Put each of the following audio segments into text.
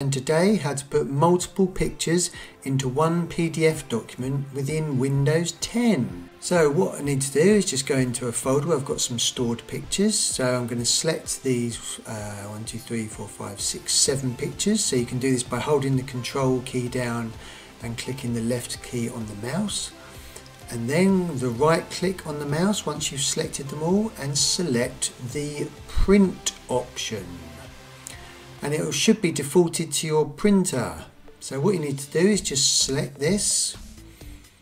and today how to put multiple pictures into one PDF document within Windows 10. So what I need to do is just go into a folder where I've got some stored pictures. So I'm going to select these uh, 1, 2, 3, 4, 5, 6, 7 pictures. So you can do this by holding the control key down and clicking the left key on the mouse. And then the right click on the mouse once you've selected them all and select the print option and it should be defaulted to your printer. So what you need to do is just select this.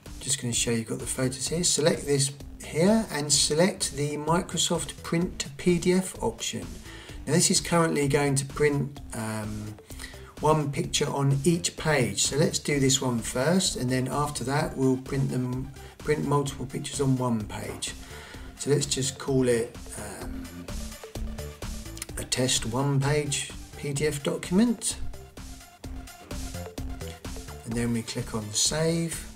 I'm Just going to show you've got the photos here. Select this here and select the Microsoft Print to PDF option. Now this is currently going to print um, one picture on each page. So let's do this one first and then after that we'll print them print multiple pictures on one page. So let's just call it um, a test one page PDF document. And then we click on save.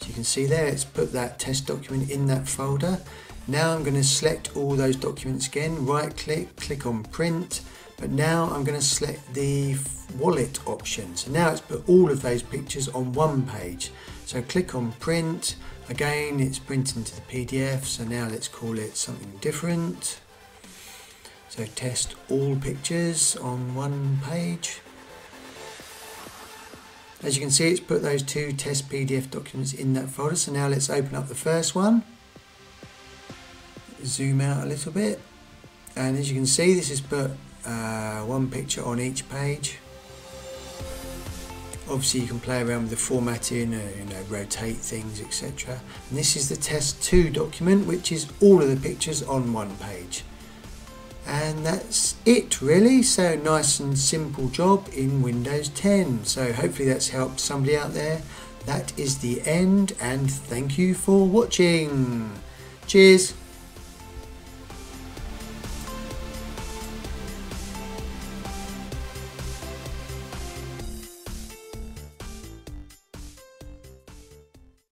So you can see there it's put that test document in that folder. Now I'm going to select all those documents again. Right click click on print. But now I'm going to select the wallet option. So now it's put all of those pictures on one page. So click on print. Again it's printing to the PDF so now let's call it something different so test all pictures on one page. As you can see, it's put those two test PDF documents in that folder. So now let's open up the first one. Zoom out a little bit. And as you can see, this is put uh, one picture on each page. Obviously, you can play around with the formatting, uh, you know, rotate things, etc. And this is the test 2 document, which is all of the pictures on one page and that's it really. So nice and simple job in Windows 10 so hopefully that's helped somebody out there. That is the end and thank you for watching. Cheers